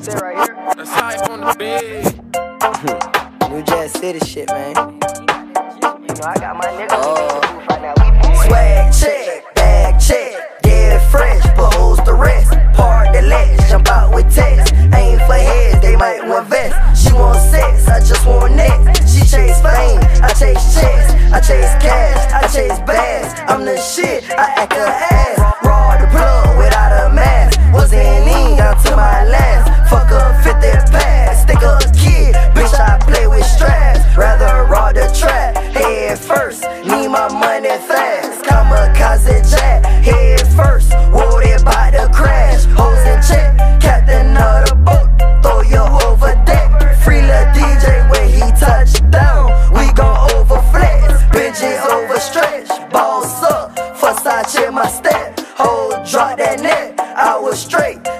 Sit right here. That's how on the. New Jack City shit, man. You know, I got my nigga. Oh. Uh, swag check, bag check. Get fresh, but who's the rest. Part the legs, jump out with text. Aim for heads, they might want vest. She want sex, I just want next. She chase fame, I chase checks. I chase cash, I chase bags. I'm the shit, I act her ass. watching my step. Hold, drop that net. I was straight.